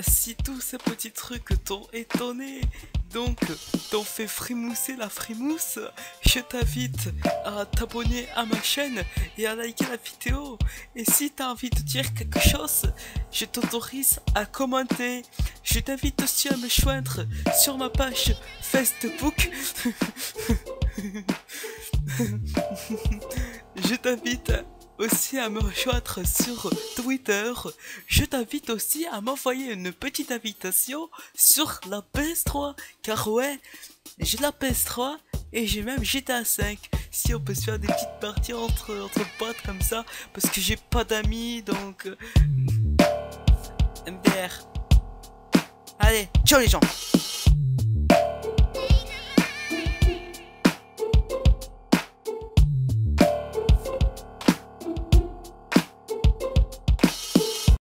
si tous ces petits trucs t'ont étonné, donc t'ont fait frimousser la frimousse, je t'invite à t'abonner à ma chaîne et à liker la vidéo. Et si t'as envie de dire quelque chose, je t'autorise à commenter. Je t'invite aussi à me joindre sur ma page Facebook. je t'invite aussi à me rejoindre sur Twitter. Je t'invite aussi à m'envoyer une petite invitation sur la PS3. Car ouais, j'ai la PS3 et j'ai même GTA 5. Si on peut se faire des petites parties entre, entre potes comme ça. Parce que j'ai pas d'amis donc... euh, MDR. Allez, ciao les gens